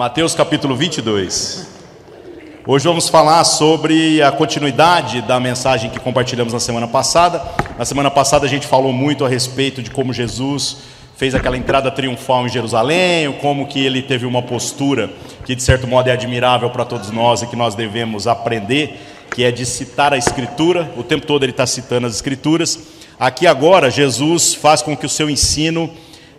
Mateus capítulo 22. Hoje vamos falar sobre a continuidade da mensagem que compartilhamos na semana passada. Na semana passada a gente falou muito a respeito de como Jesus fez aquela entrada triunfal em Jerusalém, como que ele teve uma postura que de certo modo é admirável para todos nós e que nós devemos aprender, que é de citar a Escritura. O tempo todo ele está citando as Escrituras. Aqui agora Jesus faz com que o seu ensino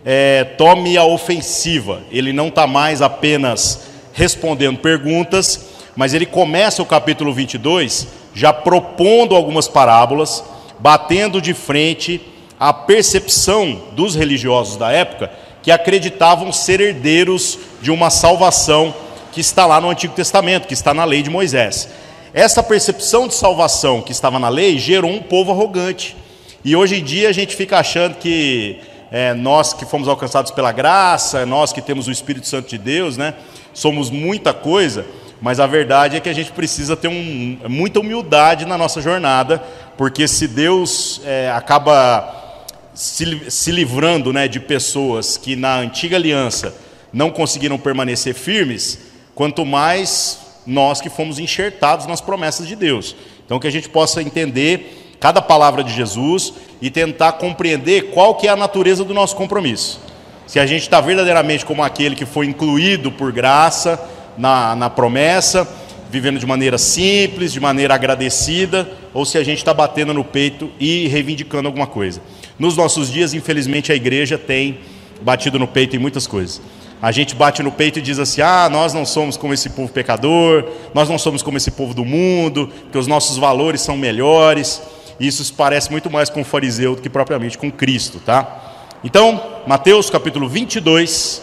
é, tome a ofensiva. Ele não está mais apenas respondendo perguntas, mas ele começa o capítulo 22 já propondo algumas parábolas, batendo de frente a percepção dos religiosos da época que acreditavam ser herdeiros de uma salvação que está lá no Antigo Testamento, que está na lei de Moisés. Essa percepção de salvação que estava na lei gerou um povo arrogante. E hoje em dia a gente fica achando que é, nós que fomos alcançados pela graça, nós que temos o Espírito Santo de Deus, né, somos muita coisa, mas a verdade é que a gente precisa ter um, muita humildade na nossa jornada, porque se Deus é, acaba se, se livrando né, de pessoas que na antiga aliança não conseguiram permanecer firmes, quanto mais nós que fomos enxertados nas promessas de Deus. Então que a gente possa entender cada palavra de Jesus e tentar compreender qual que é a natureza do nosso compromisso. Se a gente está verdadeiramente como aquele que foi incluído por graça na, na promessa, vivendo de maneira simples, de maneira agradecida, ou se a gente está batendo no peito e reivindicando alguma coisa. Nos nossos dias, infelizmente, a igreja tem batido no peito em muitas coisas. A gente bate no peito e diz assim: ah, nós não somos como esse povo pecador, nós não somos como esse povo do mundo, que os nossos valores são melhores. Isso se parece muito mais com o fariseu do que propriamente com Cristo, tá? Então, Mateus capítulo 22.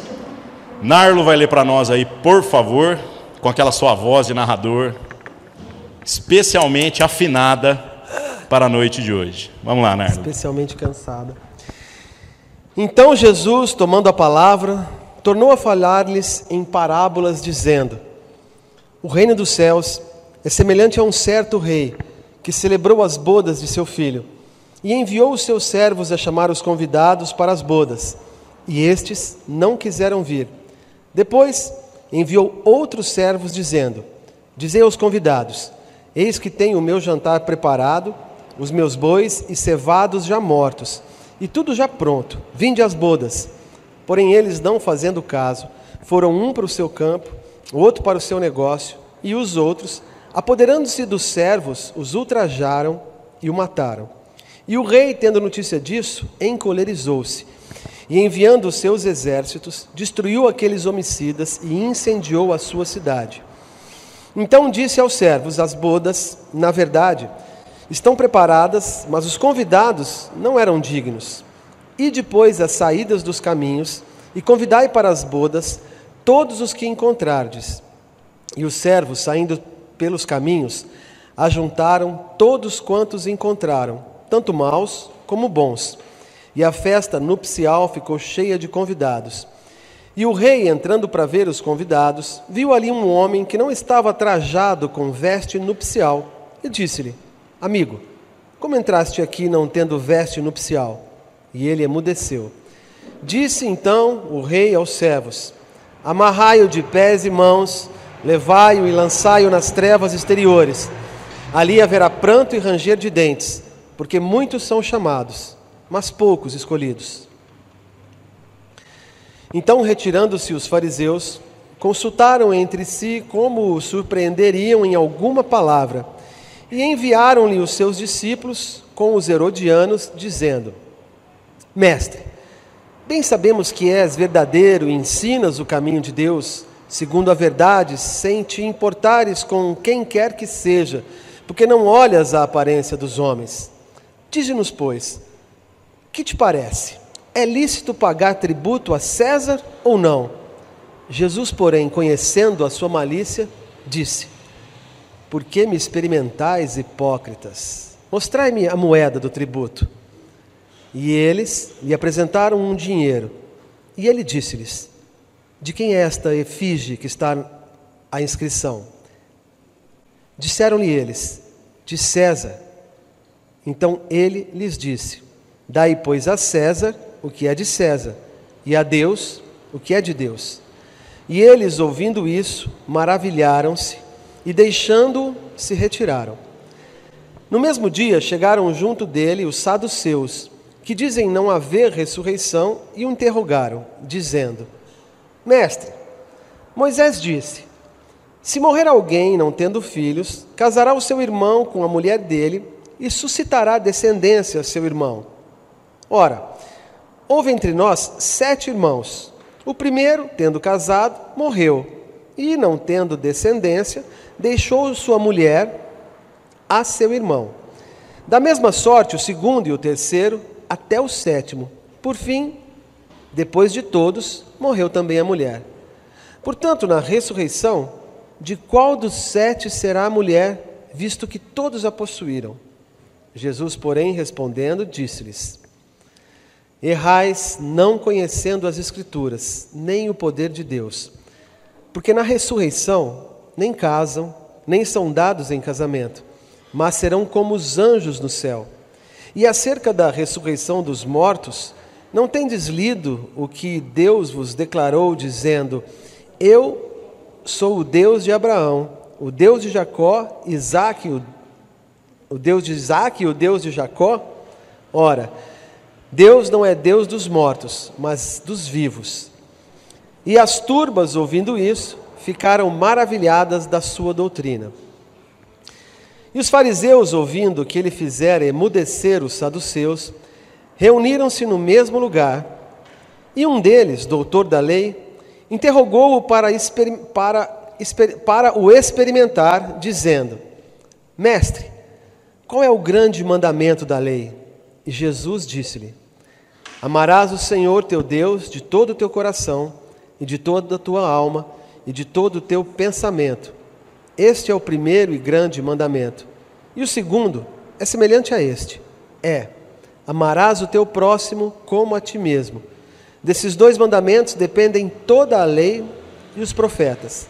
Narlo vai ler para nós aí, por favor, com aquela sua voz de narrador, especialmente afinada para a noite de hoje. Vamos lá, Narlo. Especialmente cansada. Então Jesus, tomando a palavra, tornou a falar-lhes em parábolas, dizendo: O reino dos céus é semelhante a um certo rei que celebrou as bodas de seu filho, e enviou os seus servos a chamar os convidados para as bodas, e estes não quiseram vir. Depois enviou outros servos, dizendo: Dizei aos convidados: Eis que tenho o meu jantar preparado, os meus bois e cevados já mortos, e tudo já pronto. Vinde às bodas. Porém, eles, não fazendo caso, foram um para o seu campo, outro para o seu negócio, e os outros Apoderando-se dos servos, os ultrajaram e o mataram. E o rei, tendo notícia disso, encolerizou-se e, enviando os seus exércitos, destruiu aqueles homicidas e incendiou a sua cidade. Então disse aos servos: As bodas, na verdade, estão preparadas, mas os convidados não eram dignos. E depois as saídas dos caminhos, e convidai para as bodas todos os que encontrardes. E os servos, saindo pelos caminhos, ajuntaram todos quantos encontraram, tanto maus como bons. E a festa nupcial ficou cheia de convidados. E o rei, entrando para ver os convidados, viu ali um homem que não estava trajado com veste nupcial e disse-lhe: Amigo, como entraste aqui não tendo veste nupcial? E ele emudeceu. Disse então o rei aos servos: Amarrai-o de pés e mãos Levai-o e lançai-o nas trevas exteriores. Ali haverá pranto e ranger de dentes, porque muitos são chamados, mas poucos escolhidos. Então, retirando-se os fariseus, consultaram entre si como o surpreenderiam em alguma palavra, e enviaram-lhe os seus discípulos com os herodianos, dizendo: Mestre, bem sabemos que és verdadeiro e ensinas o caminho de Deus segundo a verdade, sem te importares com quem quer que seja, porque não olhas a aparência dos homens. Dize-nos, pois, que te parece? É lícito pagar tributo a César ou não? Jesus, porém, conhecendo a sua malícia, disse: Por que me experimentais, hipócritas? Mostrai-me a moeda do tributo. E eles lhe apresentaram um dinheiro. E ele disse-lhes: de quem é esta efígie que está à inscrição? Disseram-lhe eles: De César. Então ele lhes disse: Dai, pois, a César o que é de César, e a Deus o que é de Deus. E eles, ouvindo isso, maravilharam-se e, deixando-o, se retiraram. No mesmo dia chegaram junto dele os saduceus, que dizem não haver ressurreição, e o interrogaram, dizendo: Mestre, Moisés disse: Se morrer alguém não tendo filhos, casará o seu irmão com a mulher dele e suscitará descendência a seu irmão. Ora, houve entre nós sete irmãos. O primeiro, tendo casado, morreu, e, não tendo descendência, deixou sua mulher a seu irmão. Da mesma sorte, o segundo e o terceiro, até o sétimo. Por fim, depois de todos, morreu também a mulher. Portanto, na ressurreição, de qual dos sete será a mulher, visto que todos a possuíram? Jesus, porém, respondendo, disse-lhes: Errais não conhecendo as Escrituras, nem o poder de Deus. Porque na ressurreição nem casam, nem são dados em casamento, mas serão como os anjos no céu. E acerca da ressurreição dos mortos, não tendes lido o que Deus vos declarou, dizendo: Eu sou o Deus de Abraão, o Deus de Jacó, Isaac, o, o Deus de Isaac e o Deus de Jacó? Ora, Deus não é Deus dos mortos, mas dos vivos. E as turbas, ouvindo isso, ficaram maravilhadas da sua doutrina. E os fariseus, ouvindo que ele fizera emudecer os saduceus, reuniram-se no mesmo lugar. E um deles, doutor da lei, interrogou-o para, para, para o experimentar, dizendo: Mestre, qual é o grande mandamento da lei? E Jesus disse-lhe: Amarás o Senhor teu Deus de todo o teu coração, e de toda a tua alma, e de todo o teu pensamento. Este é o primeiro e grande mandamento. E o segundo é semelhante a este: é: amarás o teu próximo como a ti mesmo. Desses dois mandamentos dependem toda a lei e os profetas.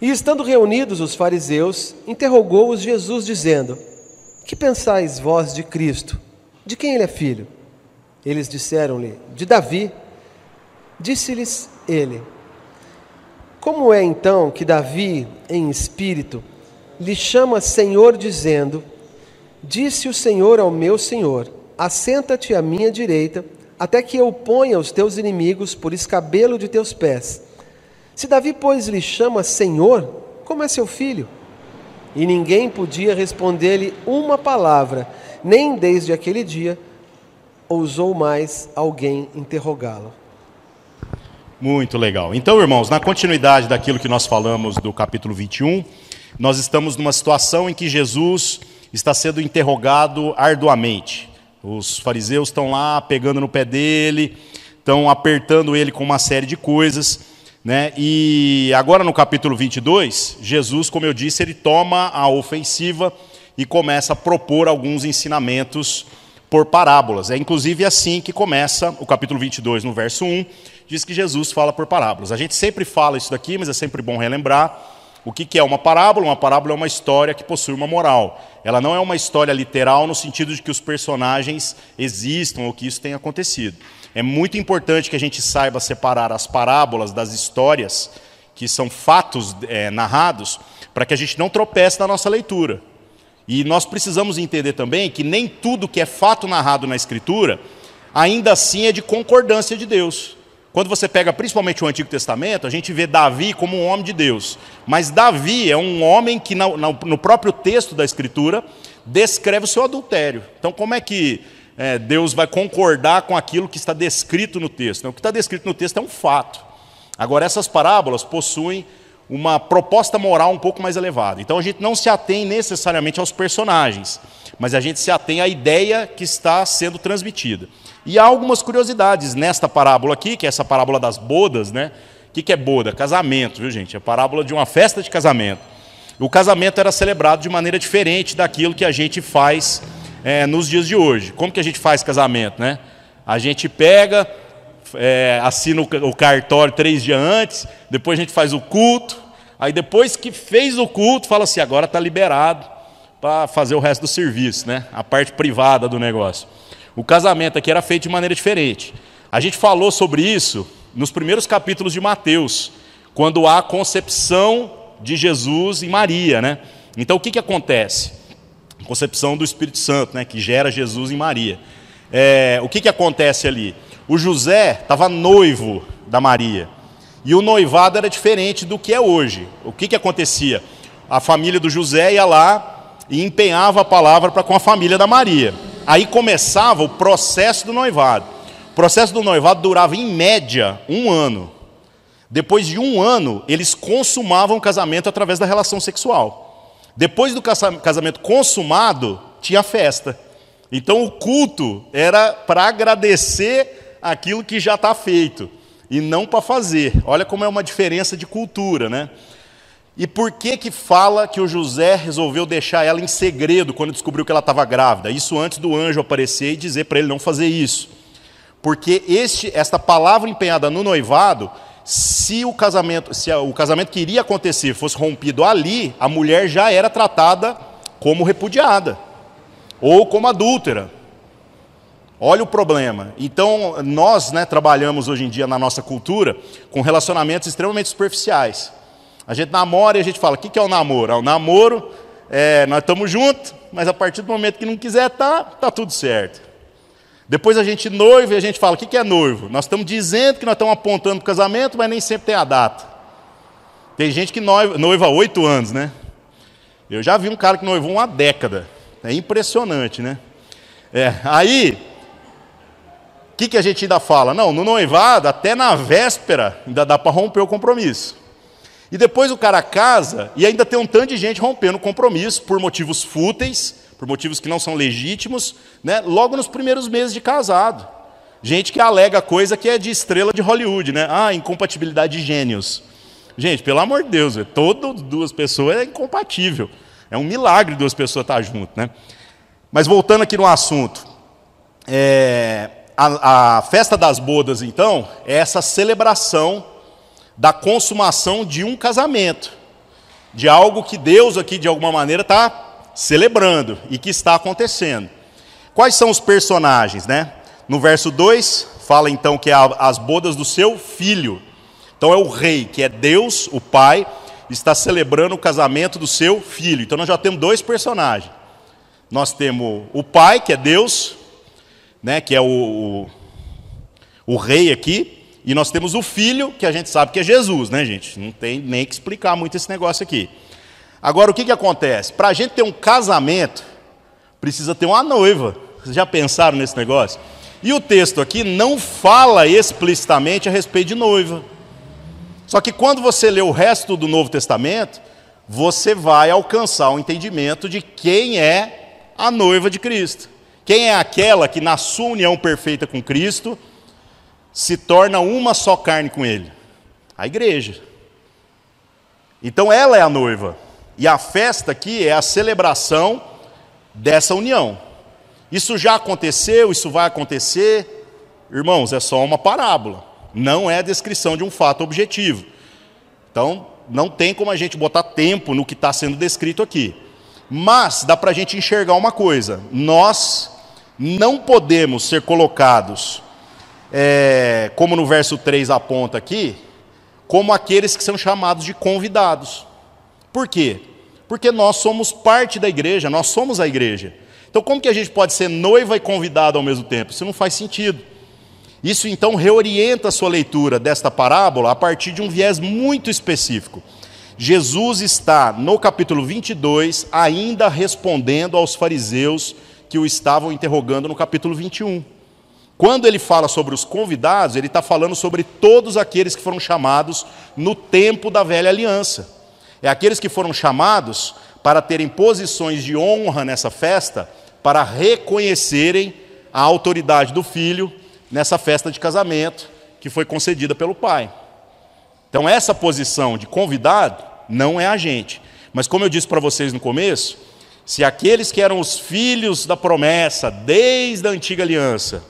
E estando reunidos os fariseus, interrogou-os Jesus, dizendo: Que pensais vós de Cristo? De quem ele é filho? Eles disseram-lhe: De Davi. Disse-lhes ele: Como é então que Davi, em espírito, lhe chama Senhor, dizendo: Disse o Senhor ao meu Senhor: Assenta-te à minha direita, até que eu ponha os teus inimigos por escabelo de teus pés. Se Davi, pois, lhe chama Senhor, como é seu filho? E ninguém podia responder-lhe uma palavra, nem desde aquele dia ousou mais alguém interrogá-lo. Muito legal. Então, irmãos, na continuidade daquilo que nós falamos do capítulo 21, nós estamos numa situação em que Jesus está sendo interrogado arduamente. Os fariseus estão lá pegando no pé dele, estão apertando ele com uma série de coisas. Né? E agora no capítulo 22, Jesus, como eu disse, ele toma a ofensiva e começa a propor alguns ensinamentos por parábolas. É inclusive assim que começa o capítulo 22, no verso 1, diz que Jesus fala por parábolas. A gente sempre fala isso daqui, mas é sempre bom relembrar. O que é uma parábola? Uma parábola é uma história que possui uma moral. Ela não é uma história literal no sentido de que os personagens existam ou que isso tenha acontecido. É muito importante que a gente saiba separar as parábolas das histórias, que são fatos é, narrados, para que a gente não tropece na nossa leitura. E nós precisamos entender também que nem tudo que é fato narrado na Escritura, ainda assim é de concordância de Deus. Quando você pega principalmente o Antigo Testamento, a gente vê Davi como um homem de Deus. Mas Davi é um homem que, no próprio texto da Escritura, descreve o seu adultério. Então, como é que é, Deus vai concordar com aquilo que está descrito no texto? Então, o que está descrito no texto é um fato. Agora, essas parábolas possuem uma proposta moral um pouco mais elevada. Então, a gente não se atém necessariamente aos personagens, mas a gente se atém à ideia que está sendo transmitida. E há algumas curiosidades nesta parábola aqui, que é essa parábola das bodas, né? O que é boda? Casamento, viu gente? É a parábola de uma festa de casamento. O casamento era celebrado de maneira diferente daquilo que a gente faz é, nos dias de hoje. Como que a gente faz casamento, né? A gente pega, é, assina o cartório três dias antes, depois a gente faz o culto, aí depois que fez o culto, fala assim, agora está liberado para fazer o resto do serviço, né? A parte privada do negócio. O casamento aqui era feito de maneira diferente. A gente falou sobre isso nos primeiros capítulos de Mateus, quando há a concepção de Jesus em Maria, né? Então o que, que acontece? Concepção do Espírito Santo, né? Que gera Jesus em Maria. É, o que, que acontece ali? O José estava noivo da Maria. E o noivado era diferente do que é hoje. O que, que acontecia? A família do José ia lá e empenhava a palavra para com a família da Maria. Aí começava o processo do noivado. O processo do noivado durava, em média, um ano. Depois de um ano, eles consumavam o casamento através da relação sexual. Depois do casamento consumado, tinha festa. Então o culto era para agradecer aquilo que já está feito e não para fazer. Olha como é uma diferença de cultura, né? E por que que fala que o José resolveu deixar ela em segredo quando descobriu que ela estava grávida? Isso antes do anjo aparecer e dizer para ele não fazer isso. Porque este, esta palavra empenhada no noivado, se o casamento, se o casamento que iria acontecer fosse rompido ali, a mulher já era tratada como repudiada ou como adúltera. Olha o problema. Então, nós né, trabalhamos hoje em dia na nossa cultura com relacionamentos extremamente superficiais. A gente namora e a gente fala: o que é o namoro? Ah, o namoro, é, nós estamos juntos, mas a partir do momento que não quiser tá, tá tudo certo. Depois a gente noiva e a gente fala: o que é noivo? Nós estamos dizendo que nós estamos apontando para o casamento, mas nem sempre tem a data. Tem gente que noiva há oito anos, né? Eu já vi um cara que noivou uma década. É impressionante, né? É, aí, o que, que a gente ainda fala? Não, no noivado, até na véspera, ainda dá para romper o compromisso. E depois o cara casa e ainda tem um tanto de gente rompendo compromisso por motivos fúteis, por motivos que não são legítimos, né? logo nos primeiros meses de casado. Gente que alega coisa que é de estrela de Hollywood, né? Ah, incompatibilidade de gênios. Gente, pelo amor de Deus, todo duas pessoas é incompatível. É um milagre duas pessoas estar juntas, né? Mas voltando aqui no assunto, é, a, a festa das bodas, então, é essa celebração da consumação de um casamento, de algo que Deus aqui, de alguma maneira, está celebrando e que está acontecendo. Quais são os personagens, né? No verso 2, fala então que é as bodas do seu filho. Então é o rei, que é Deus, o Pai, está celebrando o casamento do seu filho. Então nós já temos dois personagens. Nós temos o pai, que é Deus, né, que é o, o, o rei aqui, e nós temos o filho, que a gente sabe que é Jesus, né, gente? Não tem nem que explicar muito esse negócio aqui. Agora, o que, que acontece? Para a gente ter um casamento, precisa ter uma noiva. Vocês já pensaram nesse negócio? E o texto aqui não fala explicitamente a respeito de noiva. Só que quando você lê o resto do Novo Testamento, você vai alcançar o entendimento de quem é a noiva de Cristo. Quem é aquela que, na sua união perfeita com Cristo, se torna uma só carne com Ele? A igreja. Então ela é a noiva. E a festa aqui é a celebração dessa união. Isso já aconteceu, isso vai acontecer. Irmãos, é só uma parábola não é a descrição de um fato objetivo. Então, não tem como a gente botar tempo no que está sendo descrito aqui. Mas dá para a gente enxergar uma coisa: nós não podemos ser colocados, é, como no verso 3 aponta aqui, como aqueles que são chamados de convidados. Por quê? Porque nós somos parte da igreja, nós somos a igreja. Então, como que a gente pode ser noiva e convidado ao mesmo tempo? Isso não faz sentido. Isso então reorienta a sua leitura desta parábola a partir de um viés muito específico. Jesus está no capítulo 22 ainda respondendo aos fariseus que o estavam interrogando no capítulo 21. Quando ele fala sobre os convidados, ele está falando sobre todos aqueles que foram chamados no tempo da velha aliança. É aqueles que foram chamados para terem posições de honra nessa festa, para reconhecerem a autoridade do filho nessa festa de casamento que foi concedida pelo pai. Então, essa posição de convidado não é a gente. Mas, como eu disse para vocês no começo, se aqueles que eram os filhos da promessa desde a antiga aliança,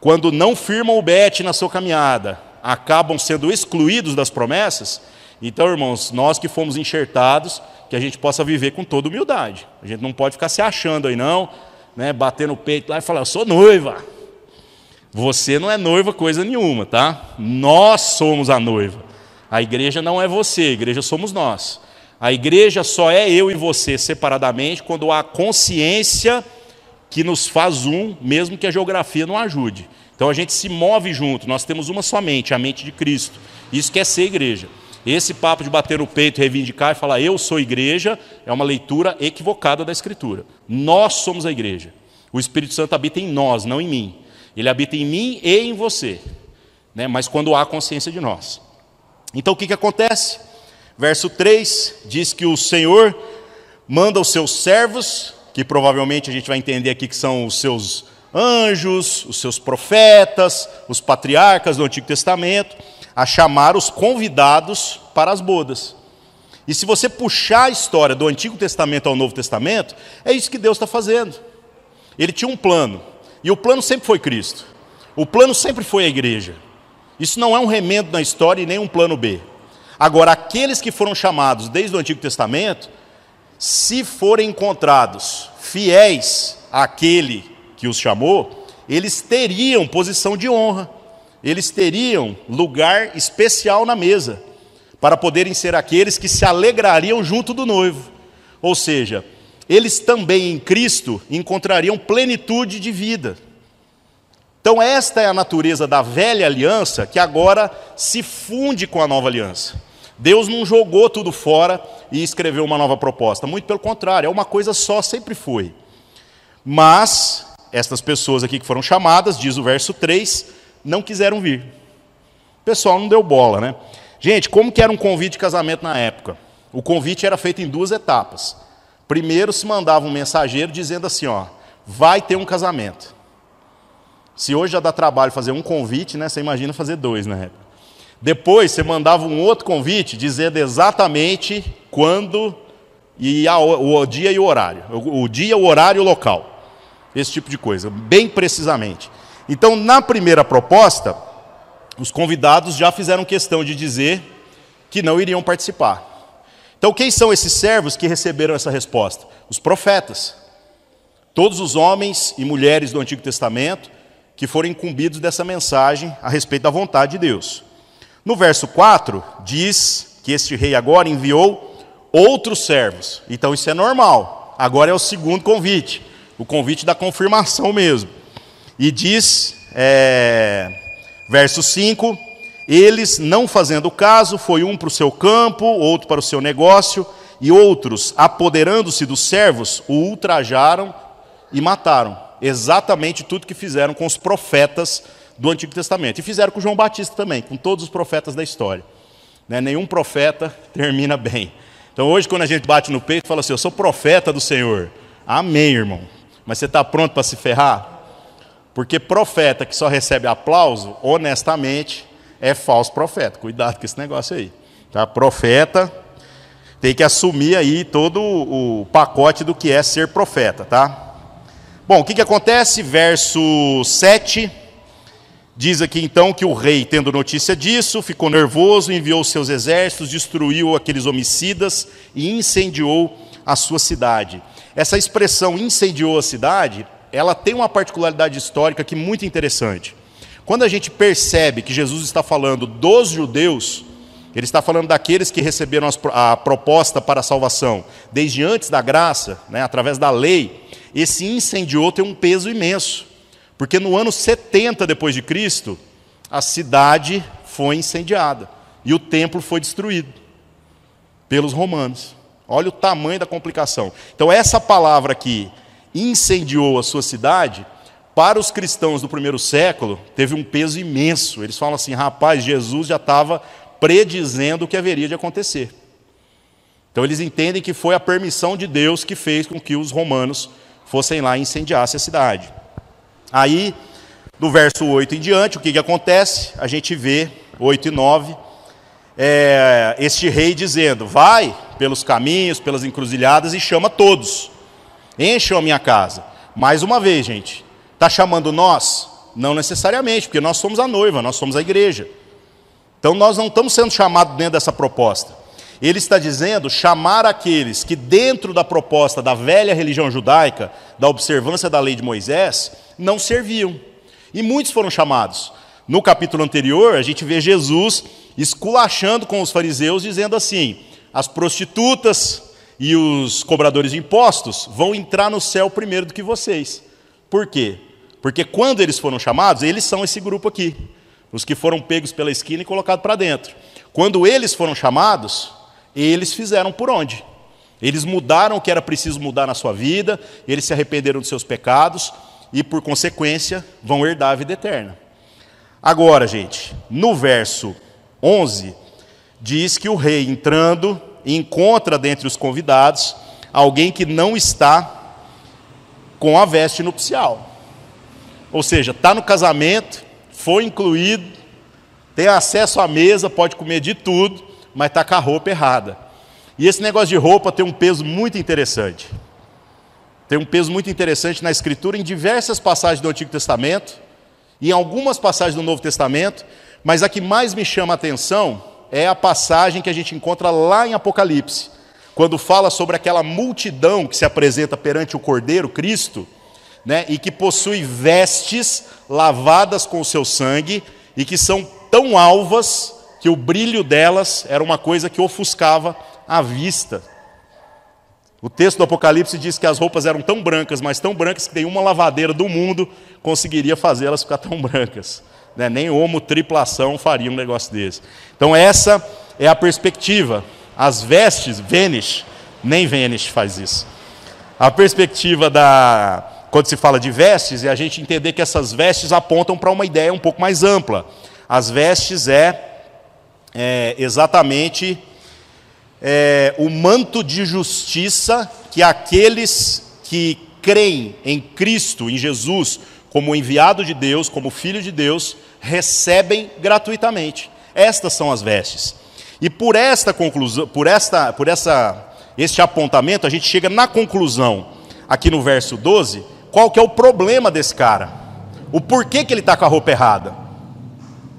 quando não firmam o bet na sua caminhada, acabam sendo excluídos das promessas, então, irmãos, nós que fomos enxertados, que a gente possa viver com toda humildade. A gente não pode ficar se achando aí, não, né, bater no peito lá e falar, eu sou noiva. Você não é noiva coisa nenhuma, tá? Nós somos a noiva. A igreja não é você, a igreja somos nós. A igreja só é eu e você separadamente quando há consciência que nos faz um, mesmo que a geografia não ajude. Então a gente se move junto, nós temos uma só mente, a mente de Cristo. Isso quer ser igreja. Esse papo de bater no peito, reivindicar e falar eu sou igreja é uma leitura equivocada da Escritura. Nós somos a igreja. O Espírito Santo habita em nós, não em mim. Ele habita em mim e em você, né? mas quando há consciência de nós. Então o que, que acontece? Verso 3 diz que o Senhor manda os seus servos, que provavelmente a gente vai entender aqui que são os seus anjos, os seus profetas, os patriarcas do Antigo Testamento, a chamar os convidados para as bodas. E se você puxar a história do Antigo Testamento ao Novo Testamento, é isso que Deus está fazendo. Ele tinha um plano, e o plano sempre foi Cristo. O plano sempre foi a igreja. Isso não é um remendo na história e nem um plano B. Agora, aqueles que foram chamados desde o Antigo Testamento, se forem encontrados fiéis àquele que os chamou, eles teriam posição de honra, eles teriam lugar especial na mesa, para poderem ser aqueles que se alegrariam junto do noivo. Ou seja, eles também em Cristo encontrariam plenitude de vida. Então, esta é a natureza da velha aliança que agora se funde com a nova aliança. Deus não jogou tudo fora e escreveu uma nova proposta, muito pelo contrário, é uma coisa só, sempre foi. Mas, estas pessoas aqui que foram chamadas, diz o verso 3, não quiseram vir. O pessoal não deu bola, né? Gente, como que era um convite de casamento na época? O convite era feito em duas etapas. Primeiro se mandava um mensageiro dizendo assim, ó, vai ter um casamento. Se hoje já dá trabalho fazer um convite, né, você imagina fazer dois na época. Depois você mandava um outro convite dizendo exatamente quando e a, o, dia e o horário. O, o dia, o horário e o local. Esse tipo de coisa, bem precisamente. Então, na primeira proposta, os convidados já fizeram questão de dizer que não iriam participar. Então, quem são esses servos que receberam essa resposta? Os profetas. Todos os homens e mulheres do Antigo Testamento que foram incumbidos dessa mensagem a respeito da vontade de Deus. No verso 4, diz que este rei agora enviou outros servos. Então, isso é normal. Agora é o segundo convite, o convite da confirmação mesmo. E diz, é, verso 5 eles, não fazendo caso, foi um para o seu campo, outro para o seu negócio, e outros, apoderando-se dos servos, o ultrajaram e mataram. Exatamente tudo que fizeram com os profetas do Antigo Testamento. E fizeram com João Batista também, com todos os profetas da história. Né? Nenhum profeta termina bem. Então hoje, quando a gente bate no peito fala assim, eu sou profeta do Senhor. Amém, irmão. Mas você está pronto para se ferrar? Porque profeta que só recebe aplauso, honestamente, é falso profeta. Cuidado com esse negócio aí. Tá? Profeta tem que assumir aí todo o pacote do que é ser profeta, tá? Bom, o que, que acontece? Verso 7 diz aqui então que o rei, tendo notícia disso, ficou nervoso, enviou seus exércitos, destruiu aqueles homicidas e incendiou a sua cidade. Essa expressão incendiou a cidade, ela tem uma particularidade histórica que é muito interessante. Quando a gente percebe que Jesus está falando dos judeus, ele está falando daqueles que receberam a proposta para a salvação desde antes da graça, né, através da lei, esse incendiou tem um peso imenso. Porque no ano 70 depois de Cristo, a cidade foi incendiada e o templo foi destruído pelos romanos. Olha o tamanho da complicação. Então essa palavra aqui, incendiou a sua cidade, para os cristãos do primeiro século, teve um peso imenso. Eles falam assim: rapaz, Jesus já estava predizendo o que haveria de acontecer. Então eles entendem que foi a permissão de Deus que fez com que os romanos fossem lá e incendiassem a cidade. Aí, do verso 8 em diante, o que, que acontece? A gente vê, 8 e 9, é, este rei dizendo: Vai pelos caminhos, pelas encruzilhadas e chama todos, encham a minha casa. Mais uma vez, gente, Está chamando nós? Não necessariamente, porque nós somos a noiva, nós somos a igreja. Então nós não estamos sendo chamados dentro dessa proposta. Ele está dizendo chamar aqueles que, dentro da proposta da velha religião judaica, da observância da lei de Moisés, não serviam. E muitos foram chamados. No capítulo anterior, a gente vê Jesus esculachando com os fariseus, dizendo assim: as prostitutas e os cobradores de impostos vão entrar no céu primeiro do que vocês. Por quê? Porque quando eles foram chamados, eles são esse grupo aqui, os que foram pegos pela esquina e colocados para dentro. Quando eles foram chamados, eles fizeram por onde? Eles mudaram o que era preciso mudar na sua vida, eles se arrependeram dos seus pecados e, por consequência, vão herdar a vida eterna. Agora, gente, no verso 11, diz que o rei, entrando, encontra dentre os convidados alguém que não está com a veste nupcial. Ou seja, está no casamento, foi incluído, tem acesso à mesa, pode comer de tudo, mas está com a roupa errada. E esse negócio de roupa tem um peso muito interessante. Tem um peso muito interessante na Escritura, em diversas passagens do Antigo Testamento, e em algumas passagens do Novo Testamento, mas a que mais me chama a atenção é a passagem que a gente encontra lá em Apocalipse, quando fala sobre aquela multidão que se apresenta perante o Cordeiro, Cristo, né, e que possui vestes lavadas com o seu sangue e que são tão alvas que o brilho delas era uma coisa que ofuscava a vista. O texto do Apocalipse diz que as roupas eram tão brancas, mas tão brancas que nenhuma lavadeira do mundo conseguiria fazê-las ficar tão brancas. Né? Nem homo triplação faria um negócio desse. Então, essa é a perspectiva. As vestes, Vênice, nem Vênice faz isso. A perspectiva da. Quando se fala de vestes, é a gente entender que essas vestes apontam para uma ideia um pouco mais ampla. As vestes é, é exatamente é, o manto de justiça que aqueles que creem em Cristo, em Jesus, como enviado de Deus, como filho de Deus, recebem gratuitamente. Estas são as vestes. E por esta conclusão, por esta, por essa, este apontamento, a gente chega na conclusão, aqui no verso 12, qual que é o problema desse cara? O porquê que ele está com a roupa errada?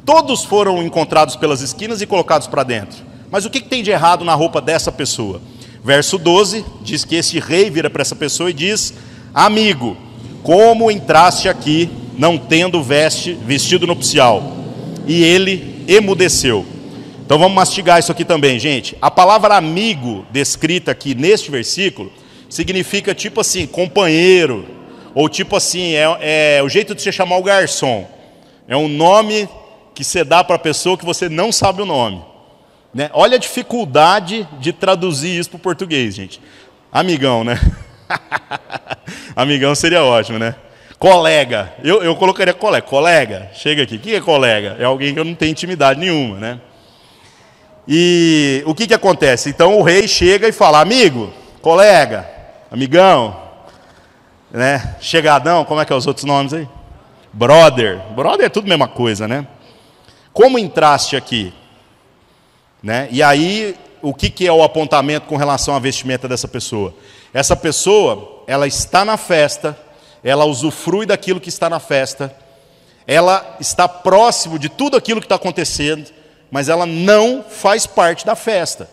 Todos foram encontrados pelas esquinas e colocados para dentro. Mas o que, que tem de errado na roupa dessa pessoa? Verso 12 diz que esse rei vira para essa pessoa e diz: Amigo, como entraste aqui não tendo veste, vestido nupcial? E ele emudeceu. Então vamos mastigar isso aqui também, gente. A palavra amigo, descrita aqui neste versículo, significa tipo assim, companheiro, ou tipo assim, é, é o jeito de você chamar o garçom. É um nome que você dá para a pessoa que você não sabe o nome. Né? Olha a dificuldade de traduzir isso para o português, gente. Amigão, né? Amigão seria ótimo, né? Colega. Eu, eu colocaria colega. Colega, chega aqui. O que é colega? É alguém que eu não tenho intimidade nenhuma, né? E o que, que acontece? Então o rei chega e fala: amigo, colega, amigão, né? Chegadão, como é que é os outros nomes aí? Brother. Brother é tudo a mesma coisa, né? Como entraste aqui? Né? E aí, o que, que é o apontamento com relação à vestimenta dessa pessoa? Essa pessoa, ela está na festa, ela usufrui daquilo que está na festa, ela está próximo de tudo aquilo que está acontecendo, mas ela não faz parte da festa.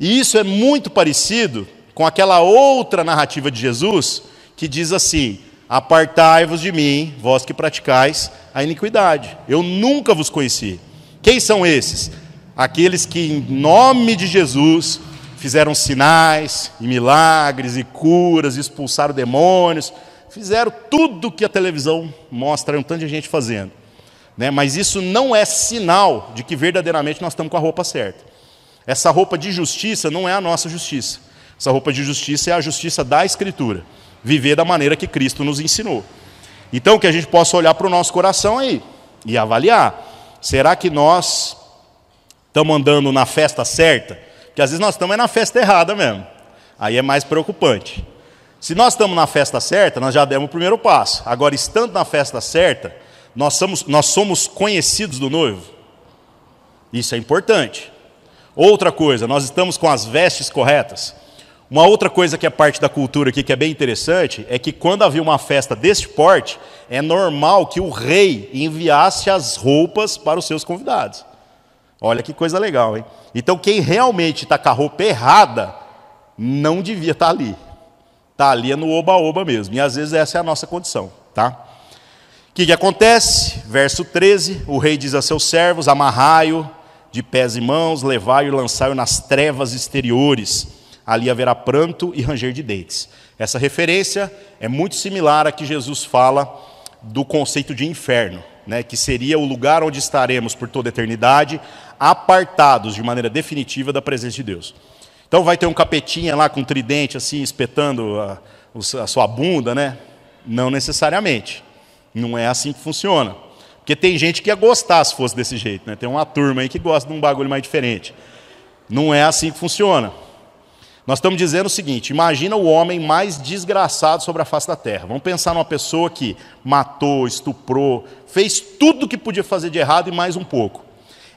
E isso é muito parecido com aquela outra narrativa de Jesus que diz assim: Apartai-vos de mim, vós que praticais a iniquidade. Eu nunca vos conheci. Quem são esses? aqueles que, em nome de Jesus, fizeram sinais e milagres e curas, expulsaram demônios, fizeram tudo que a televisão mostra um tanto de gente fazendo. Né? Mas isso não é sinal de que verdadeiramente nós estamos com a roupa certa. Essa roupa de justiça não é a nossa justiça. Essa roupa de justiça é a justiça da Escritura. Viver da maneira que Cristo nos ensinou. Então, que a gente possa olhar para o nosso coração aí e avaliar: será que nós estamos andando na festa certa, porque às vezes nós estamos na festa errada mesmo. Aí é mais preocupante. Se nós estamos na festa certa, nós já demos o primeiro passo. Agora, estando na festa certa, nós somos, nós somos conhecidos do noivo. Isso é importante. Outra coisa, nós estamos com as vestes corretas. Uma outra coisa que é parte da cultura aqui que é bem interessante é que quando havia uma festa deste porte, é normal que o rei enviasse as roupas para os seus convidados. Olha que coisa legal, hein? Então, quem realmente está com a roupa errada, não devia estar tá ali. Está ali é no oba-oba mesmo. E às vezes essa é a nossa condição, tá? que, que acontece? Verso 13: o rei diz a seus servos: amarrai-o de pés e mãos, levai-o e lançai-o nas trevas exteriores. Ali haverá pranto e ranger de dentes. Essa referência é muito similar a que Jesus fala do conceito de inferno, né, que seria o lugar onde estaremos por toda a eternidade, apartados de maneira definitiva da presença de Deus. Então vai ter um capetinha lá com um tridente assim, espetando a, a sua bunda, né? Não necessariamente. Não é assim que funciona. Porque tem gente que ia gostar se fosse desse jeito, né? Tem uma turma aí que gosta de um bagulho mais diferente. Não é assim que funciona. Nós estamos dizendo o seguinte: imagina o homem mais desgraçado sobre a face da terra. Vamos pensar numa pessoa que matou, estuprou, fez tudo o que podia fazer de errado e mais um pouco.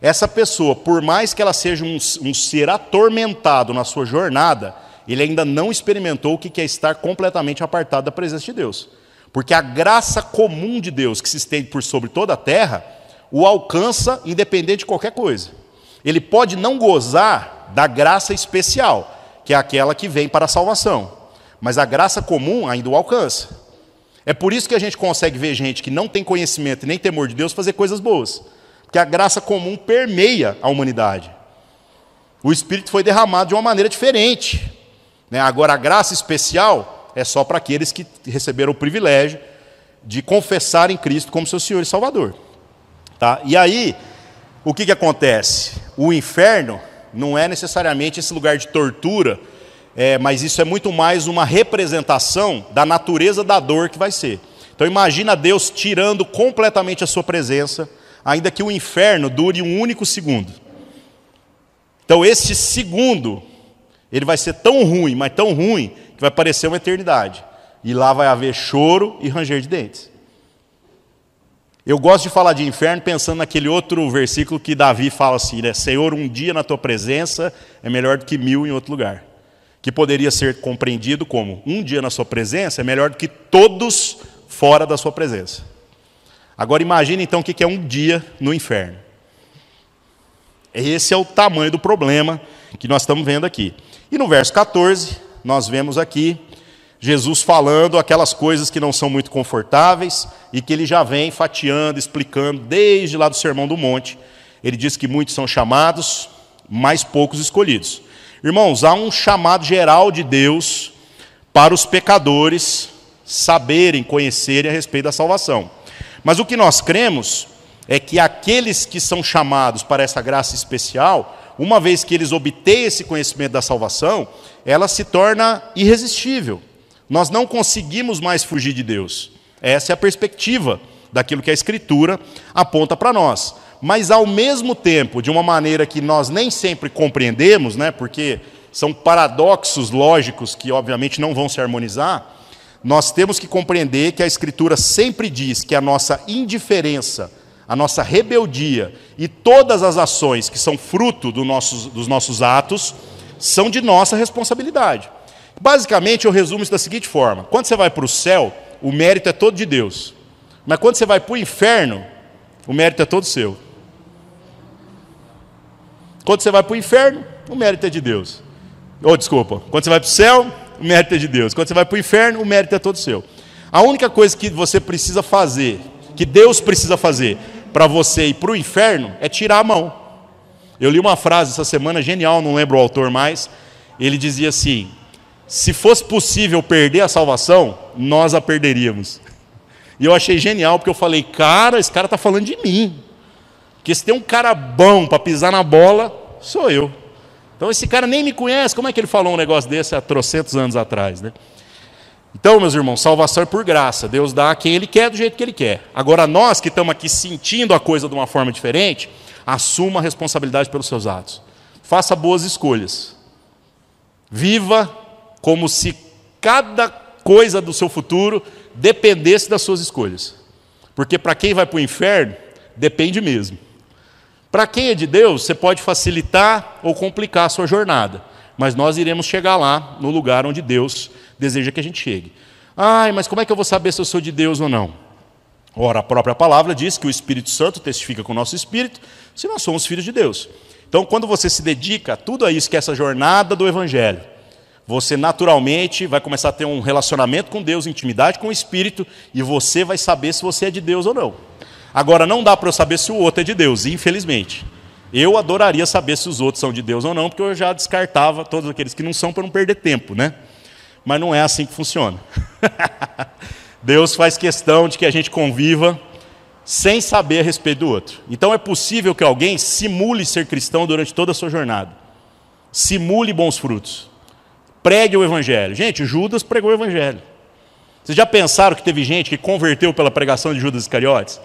Essa pessoa, por mais que ela seja um, um ser atormentado na sua jornada, ele ainda não experimentou o que é estar completamente apartado da presença de Deus. Porque a graça comum de Deus, que se estende por sobre toda a terra, o alcança independente de qualquer coisa. Ele pode não gozar da graça especial, que é aquela que vem para a salvação, mas a graça comum ainda o alcança. É por isso que a gente consegue ver gente que não tem conhecimento nem temor de Deus fazer coisas boas, porque a graça comum permeia a humanidade. O Espírito foi derramado de uma maneira diferente. Né? Agora, a graça especial é só para aqueles que receberam o privilégio de confessar em Cristo como seu Senhor e Salvador. Tá? E aí, o que, que acontece? O inferno não é necessariamente esse lugar de tortura, é, mas isso é muito mais uma representação da natureza da dor que vai ser. Então imagina Deus tirando completamente a sua presença, ainda que o inferno dure um único segundo. Então esse segundo, ele vai ser tão ruim, mas tão ruim, que vai parecer uma eternidade. E lá vai haver choro e ranger de dentes. Eu gosto de falar de inferno pensando naquele outro versículo que Davi fala assim, né? Senhor, um dia na tua presença é melhor do que mil em outro lugar. Que poderia ser compreendido como um dia na sua presença é melhor do que todos fora da sua presença. Agora imagine então o que é um dia no inferno. Esse é o tamanho do problema que nós estamos vendo aqui. E no verso 14, nós vemos aqui Jesus falando aquelas coisas que não são muito confortáveis e que ele já vem fatiando, explicando desde lá do Sermão do Monte. Ele diz que muitos são chamados, mas poucos escolhidos. Irmãos, há um chamado geral de Deus para os pecadores saberem, conhecerem a respeito da salvação. Mas o que nós cremos é que aqueles que são chamados para essa graça especial, uma vez que eles obtêm esse conhecimento da salvação, ela se torna irresistível. Nós não conseguimos mais fugir de Deus. Essa é a perspectiva daquilo que a Escritura aponta para nós. Mas, ao mesmo tempo, de uma maneira que nós nem sempre compreendemos, né, porque são paradoxos lógicos que, obviamente, não vão se harmonizar, nós temos que compreender que a Escritura sempre diz que a nossa indiferença a nossa rebeldia e todas as ações que são fruto do nossos, dos nossos atos são de nossa responsabilidade. Basicamente, eu resumo isso da seguinte forma: quando você vai para o céu, o mérito é todo de Deus, mas quando você vai para o inferno, o mérito é todo seu. Quando você vai para o inferno, o mérito é de Deus. Ou oh, desculpa, quando você vai para o céu, o mérito é de Deus. Quando você vai para o inferno, o mérito é todo seu. A única coisa que você precisa fazer, que Deus precisa fazer, para você ir para o inferno é tirar a mão. Eu li uma frase essa semana genial, não lembro o autor mais. Ele dizia assim: se fosse possível perder a salvação, nós a perderíamos. E eu achei genial, porque eu falei, cara, esse cara está falando de mim. Porque se tem um cara bom para pisar na bola, sou eu. Então esse cara nem me conhece, como é que ele falou um negócio desse há trocentos anos atrás, né? Então, meus irmãos, salvação é por graça. Deus dá a quem Ele quer do jeito que Ele quer. Agora, nós que estamos aqui sentindo a coisa de uma forma diferente, assuma a responsabilidade pelos seus atos. Faça boas escolhas. Viva como se cada coisa do seu futuro dependesse das suas escolhas. Porque para quem vai para o inferno, depende mesmo. Para quem é de Deus, você pode facilitar ou complicar a sua jornada. Mas nós iremos chegar lá, no lugar onde Deus deseja que a gente chegue. Ai, mas como é que eu vou saber se eu sou de Deus ou não? Ora, a própria palavra diz que o Espírito Santo testifica com o nosso espírito se nós somos filhos de Deus. Então, quando você se dedica a tudo isso, que é essa jornada do Evangelho, você naturalmente vai começar a ter um relacionamento com Deus, intimidade com o Espírito, e você vai saber se você é de Deus ou não. Agora, não dá para eu saber se o outro é de Deus, infelizmente. Eu adoraria saber se os outros são de Deus ou não, porque eu já descartava todos aqueles que não são para não perder tempo, né? Mas não é assim que funciona. Deus faz questão de que a gente conviva sem saber a respeito do outro. Então é possível que alguém simule ser cristão durante toda a sua jornada. Simule bons frutos. Pregue o evangelho. Gente, Judas pregou o evangelho. Vocês já pensaram que teve gente que converteu pela pregação de Judas Iscariotes?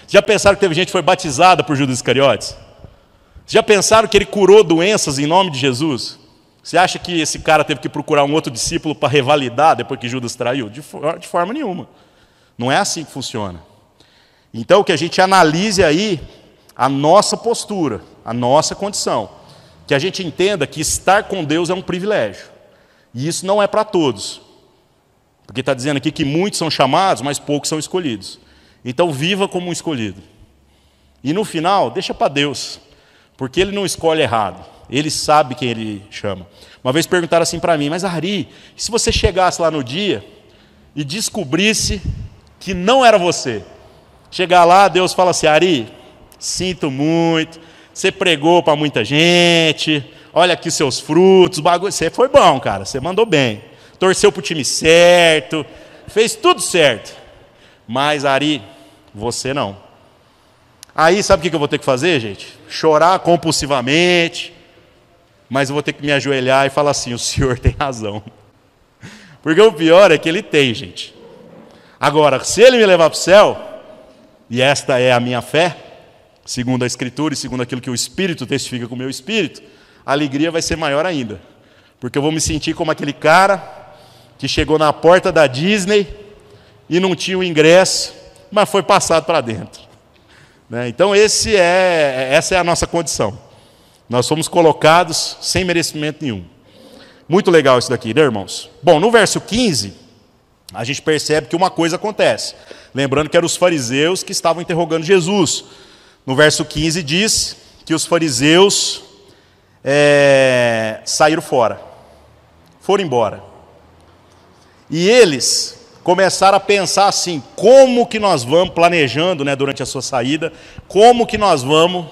Vocês já pensaram que teve gente que foi batizada por Judas Iscariotes? Vocês já pensaram que ele curou doenças em nome de Jesus? Você acha que esse cara teve que procurar um outro discípulo para revalidar depois que Judas traiu? De, de forma nenhuma. Não é assim que funciona. Então, que a gente analise aí a nossa postura, a nossa condição. Que a gente entenda que estar com Deus é um privilégio. E isso não é para todos. Porque está dizendo aqui que muitos são chamados, mas poucos são escolhidos. Então viva como um escolhido. E no final, deixa para Deus. Porque ele não escolhe errado. Ele sabe quem ele chama. Uma vez perguntaram assim para mim, mas Ari, se você chegasse lá no dia e descobrisse que não era você? Chegar lá, Deus fala assim, Ari, sinto muito, você pregou para muita gente, olha aqui seus frutos, bagulho. Você foi bom, cara, você mandou bem. Torceu para o time certo, fez tudo certo. Mas, Ari, você não. Aí, sabe o que eu vou ter que fazer, gente? Chorar compulsivamente, mas eu vou ter que me ajoelhar e falar assim: o senhor tem razão. Porque o pior é que ele tem, gente. Agora, se ele me levar para o céu, e esta é a minha fé, segundo a Escritura e segundo aquilo que o Espírito testifica com o meu Espírito, a alegria vai ser maior ainda. Porque eu vou me sentir como aquele cara que chegou na porta da Disney e não tinha o ingresso, mas foi passado para dentro. Né? Então, esse é, essa é a nossa condição. Nós somos colocados sem merecimento nenhum. Muito legal isso daqui, né, irmãos? Bom, no verso 15, a gente percebe que uma coisa acontece. Lembrando que eram os fariseus que estavam interrogando Jesus. No verso 15 diz que os fariseus é, saíram fora, foram embora. E eles começaram a pensar assim: como que nós vamos, planejando né, durante a sua saída, como que nós vamos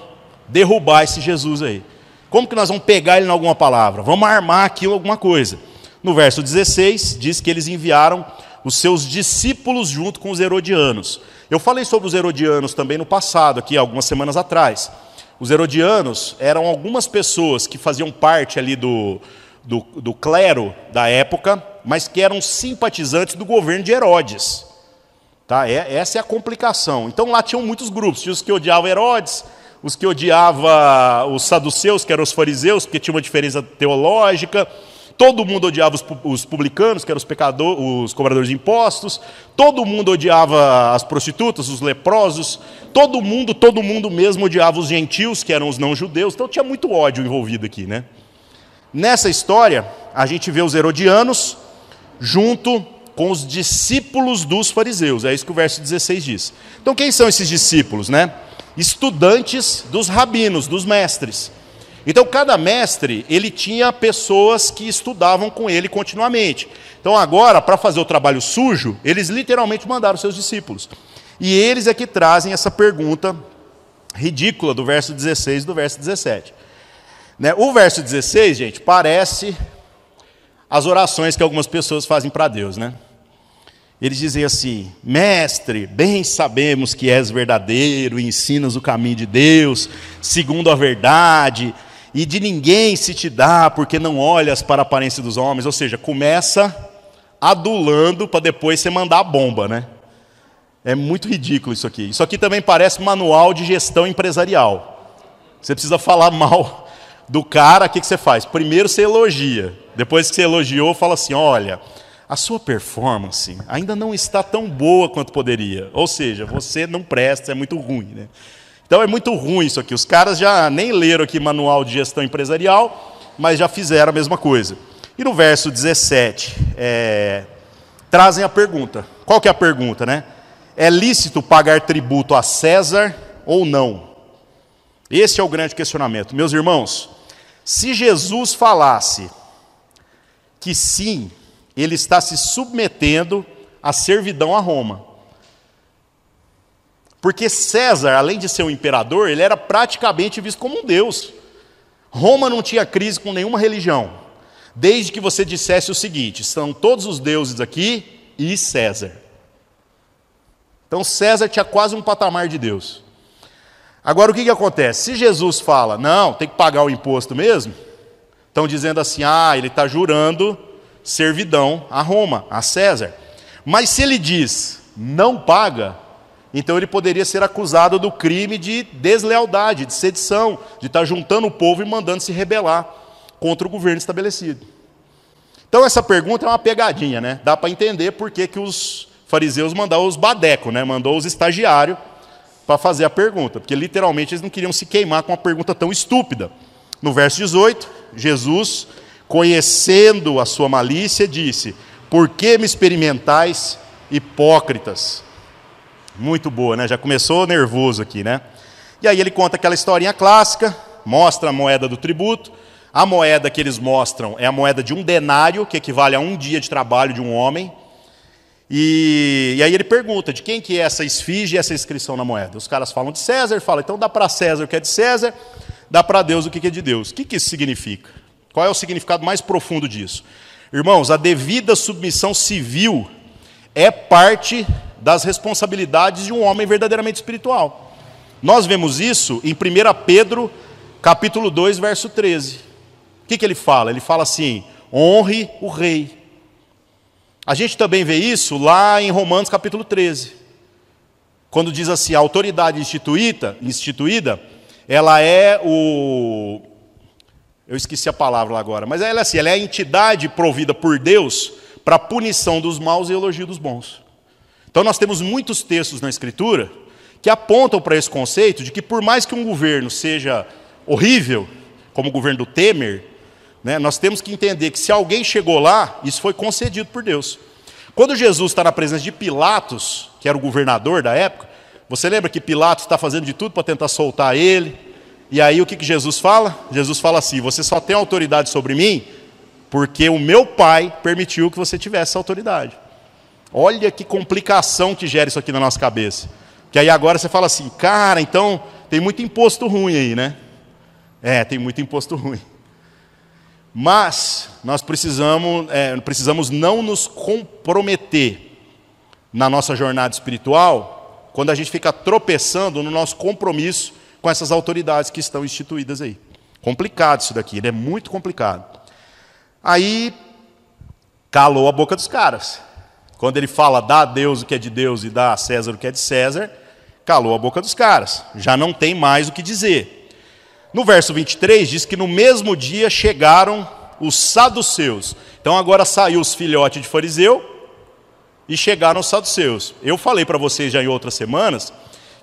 derrubar esse Jesus aí? Como que nós vamos pegar ele em alguma palavra? Vamos armar aqui alguma coisa. No verso 16, diz que eles enviaram os seus discípulos junto com os herodianos. Eu falei sobre os herodianos também no passado, aqui algumas semanas atrás. Os herodianos eram algumas pessoas que faziam parte ali do, do, do clero da época, mas que eram simpatizantes do governo de Herodes. Tá? É, essa é a complicação. Então lá tinham muitos grupos, tinha os que odiavam Herodes, os que odiavam os saduceus, que eram os fariseus, porque tinha uma diferença teológica, Todo mundo odiava os, os publicanos, que eram os pecadores, os cobradores de impostos. Todo mundo odiava as prostitutas, os leprosos. Todo mundo, todo mundo mesmo odiava os gentios, que eram os não-judeus. Então tinha muito ódio envolvido aqui, né? Nessa história, a gente vê os herodianos junto com os discípulos dos fariseus. É isso que o verso 16 diz. Então, quem são esses discípulos, né? Estudantes dos rabinos, dos mestres. Então, cada mestre, ele tinha pessoas que estudavam com ele continuamente. Então, agora, para fazer o trabalho sujo, eles literalmente mandaram seus discípulos. E eles é que trazem essa pergunta ridícula do verso 16 e do verso 17. Né? O verso 16, gente, parece as orações que algumas pessoas fazem para Deus, né? Eles dizem assim: Mestre, bem sabemos que és verdadeiro ensinas o caminho de Deus, segundo a verdade, e de ninguém se te dá, porque não olhas para a aparência dos homens. Ou seja, começa adulando para depois você mandar a bomba, né? É muito ridículo isso aqui. Isso aqui também parece manual de gestão empresarial. Você precisa falar mal do cara, o que, que você faz? Primeiro você elogia, depois que você elogiou, fala assim: olha, a sua performance ainda não está tão boa quanto poderia. Ou seja, você não presta, é muito ruim, né? Então é muito ruim isso aqui. Os caras já nem leram aqui manual de gestão empresarial, mas já fizeram a mesma coisa. E no verso 17, é, trazem a pergunta. Qual que é a pergunta, né? É lícito pagar tributo a César ou não? Esse é o grande questionamento. Meus irmãos, se Jesus falasse que sim, ele está se submetendo à servidão a Roma. Porque César, além de ser um imperador, ele era praticamente visto como um deus. Roma não tinha crise com nenhuma religião, desde que você dissesse o seguinte: são todos os deuses aqui e César. Então César tinha quase um patamar de Deus. Agora o que, que acontece? Se Jesus fala, não, tem que pagar o imposto mesmo, estão dizendo assim, ah, ele está jurando servidão a Roma, a César. Mas se ele diz, não paga, então ele poderia ser acusado do crime de deslealdade, de sedição, de estar juntando o povo e mandando se rebelar contra o governo estabelecido. Então essa pergunta é uma pegadinha, né? Dá para entender por que, que os fariseus mandaram os badecos, né? Mandou os estagiários para fazer a pergunta, porque literalmente eles não queriam se queimar com uma pergunta tão estúpida. No verso 18, Jesus, conhecendo a sua malícia, disse: Por que me experimentais, hipócritas? Muito boa, né? Já começou nervoso aqui, né? E aí ele conta aquela historinha clássica, mostra a moeda do tributo. A moeda que eles mostram é a moeda de um denário, que equivale a um dia de trabalho de um homem. E, e aí ele pergunta de quem que é essa esfinge e essa inscrição na moeda. Os caras falam de César, fala então dá para César o que é de César, dá para Deus o que é de Deus. O que, que isso significa? Qual é o significado mais profundo disso? Irmãos, a devida submissão civil é parte das responsabilidades de um homem verdadeiramente espiritual. Nós vemos isso em 1 Pedro, capítulo 2, verso 13. O que, que ele fala? Ele fala assim: honre o rei. A gente também vê isso lá em Romanos capítulo 13. Quando diz assim, a autoridade instituída, instituída, ela é o. Eu esqueci a palavra lá agora, mas ela é assim, ela é a entidade provida por Deus para punição dos maus e elogio dos bons. Então nós temos muitos textos na Escritura que apontam para esse conceito de que por mais que um governo seja horrível, como o governo do Temer, né, nós temos que entender que se alguém chegou lá, isso foi concedido por Deus. Quando Jesus está na presença de Pilatos, que era o governador da época, você lembra que Pilatos está fazendo de tudo para tentar soltar ele? E aí o que, que Jesus fala? Jesus fala assim: Você só tem autoridade sobre mim porque o meu pai permitiu que você tivesse essa autoridade. Olha que complicação que gera isso aqui na nossa cabeça. Que aí agora você fala assim, cara, então tem muito imposto ruim aí, né? É, tem muito imposto ruim. Mas nós precisamos, é, precisamos não nos comprometer na nossa jornada espiritual quando a gente fica tropeçando no nosso compromisso com essas autoridades que estão instituídas aí. Complicado isso daqui, é muito complicado. Aí calou a boca dos caras. Quando ele fala dá a Deus o que é de Deus e dá a César o que é de César, calou a boca dos caras. Já não tem mais o que dizer. No verso 23 diz que no mesmo dia chegaram os saduceus. Então agora saiu os filhotes de fariseu e chegaram os saduceus. Eu falei para vocês já em outras semanas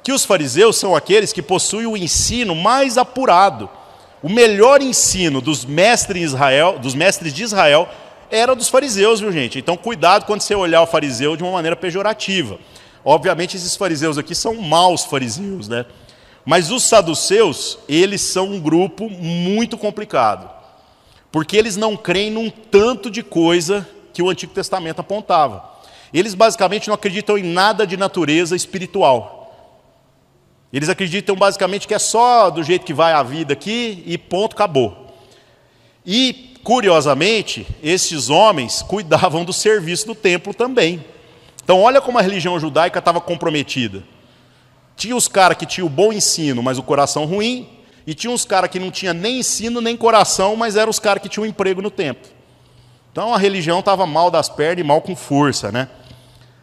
que os fariseus são aqueles que possuem o ensino mais apurado. O melhor ensino dos mestres, Israel, dos mestres de Israel era dos fariseus, viu gente? Então cuidado quando você olhar o fariseu de uma maneira pejorativa. Obviamente esses fariseus aqui são maus fariseus, né? Mas os saduceus, eles são um grupo muito complicado. Porque eles não creem num tanto de coisa que o Antigo Testamento apontava. Eles basicamente não acreditam em nada de natureza espiritual. Eles acreditam basicamente que é só do jeito que vai a vida aqui e ponto, acabou. E Curiosamente, esses homens cuidavam do serviço do templo também. Então, olha como a religião judaica estava comprometida. Tinha os caras que tinham o bom ensino, mas o coração ruim, e tinha os caras que não tinham nem ensino nem coração, mas eram os caras que tinham um emprego no templo. Então a religião estava mal das pernas e mal com força, né?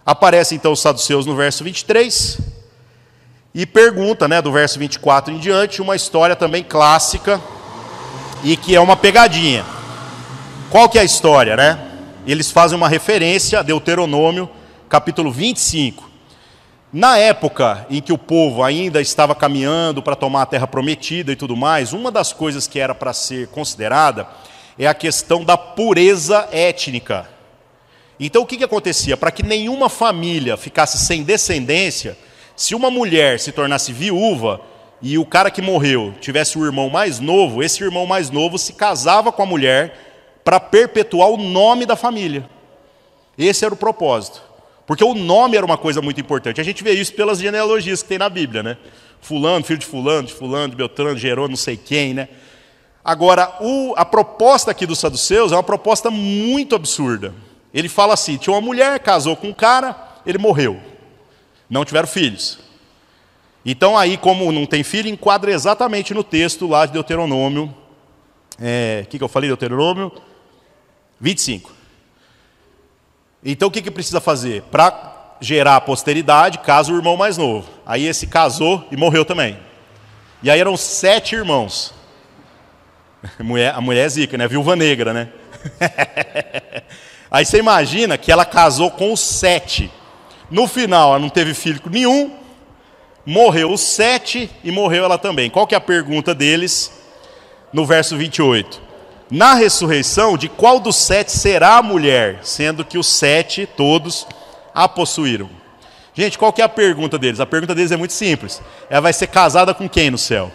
Aparece então os saduceus no verso 23 e pergunta, né, do verso 24 em diante, uma história também clássica e que é uma pegadinha. Qual que é a história, né? Eles fazem uma referência a Deuteronômio, capítulo 25. Na época em que o povo ainda estava caminhando para tomar a terra prometida e tudo mais, uma das coisas que era para ser considerada é a questão da pureza étnica. Então o que, que acontecia? Para que nenhuma família ficasse sem descendência, se uma mulher se tornasse viúva e o cara que morreu tivesse o irmão mais novo, esse irmão mais novo se casava com a mulher para perpetuar o nome da família. Esse era o propósito. Porque o nome era uma coisa muito importante. A gente vê isso pelas genealogias que tem na Bíblia, né? Fulano, filho de fulano, de fulano, de Beltrano, gerou não sei quem, né? Agora, o, a proposta aqui dos saduceus é uma proposta muito absurda. Ele fala assim: tinha uma mulher, casou com um cara, ele morreu. Não tiveram filhos. Então, aí, como não tem filho, enquadra exatamente no texto lá de Deuteronômio. O é, que, que eu falei, Deuteronômio? 25. Então, o que, que precisa fazer? Para gerar posteridade, casa o irmão mais novo. Aí, esse casou e morreu também. E aí eram sete irmãos. A mulher, a mulher é zica, né? Viúva negra, né? aí você imagina que ela casou com os sete. No final, ela não teve filho nenhum, morreu os sete e morreu ela também. Qual que é a pergunta deles no verso 28? Na ressurreição, de qual dos sete será a mulher, sendo que os sete, todos, a possuíram? Gente, qual que é a pergunta deles? A pergunta deles é muito simples. Ela vai ser casada com quem no céu?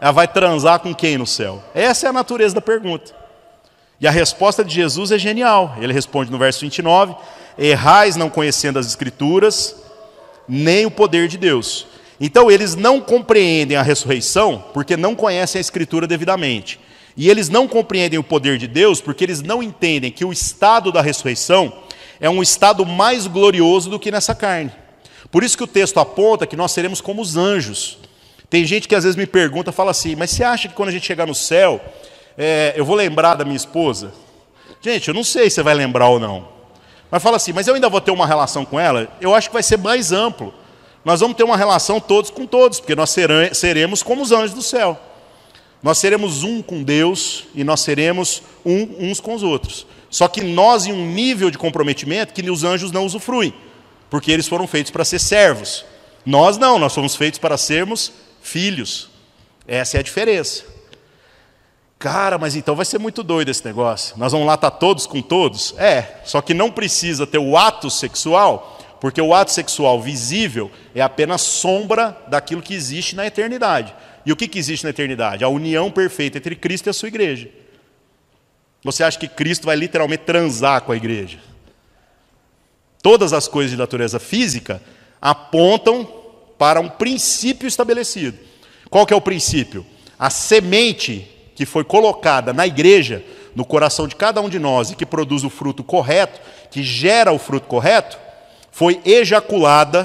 Ela vai transar com quem no céu? Essa é a natureza da pergunta. E a resposta de Jesus é genial. Ele responde no verso 29: Errais não conhecendo as Escrituras, nem o poder de Deus. Então eles não compreendem a ressurreição porque não conhecem a Escritura devidamente. E eles não compreendem o poder de Deus porque eles não entendem que o estado da ressurreição é um estado mais glorioso do que nessa carne. Por isso que o texto aponta que nós seremos como os anjos. Tem gente que às vezes me pergunta, fala assim, mas você acha que quando a gente chegar no céu, é, eu vou lembrar da minha esposa? Gente, eu não sei se você vai lembrar ou não. Mas fala assim, mas eu ainda vou ter uma relação com ela? Eu acho que vai ser mais amplo. Nós vamos ter uma relação todos com todos, porque nós seremos como os anjos do céu. Nós seremos um com Deus e nós seremos um, uns com os outros. Só que nós em um nível de comprometimento que os anjos não usufruem, porque eles foram feitos para ser servos. Nós não, nós fomos feitos para sermos filhos. Essa é a diferença. Cara, mas então vai ser muito doido esse negócio. Nós vamos lá estar todos com todos? É, só que não precisa ter o ato sexual, porque o ato sexual visível é apenas sombra daquilo que existe na eternidade. E o que, que existe na eternidade? A união perfeita entre Cristo e a sua igreja. Você acha que Cristo vai literalmente transar com a igreja? Todas as coisas de natureza física apontam para um princípio estabelecido. Qual que é o princípio? A semente que foi colocada na igreja, no coração de cada um de nós e que produz o fruto correto, que gera o fruto correto, foi ejaculada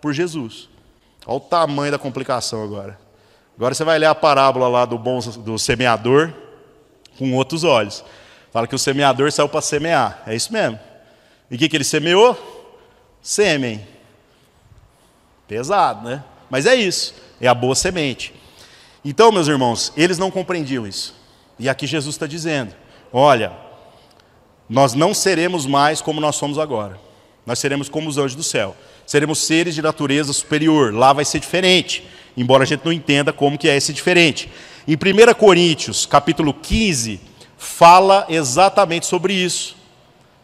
por Jesus. Olha o tamanho da complicação agora. Agora você vai ler a parábola lá do, bom, do semeador com outros olhos. Fala que o semeador saiu para semear. É isso mesmo. E o que, que ele semeou? Sêmen. Pesado, né? Mas é isso. É a boa semente. Então, meus irmãos, eles não compreendiam isso. E aqui Jesus está dizendo: olha, nós não seremos mais como nós somos agora. Nós seremos como os anjos do céu. Seremos seres de natureza superior. Lá vai ser diferente, embora a gente não entenda como que é esse diferente. Em 1 Coríntios, capítulo 15, fala exatamente sobre isso.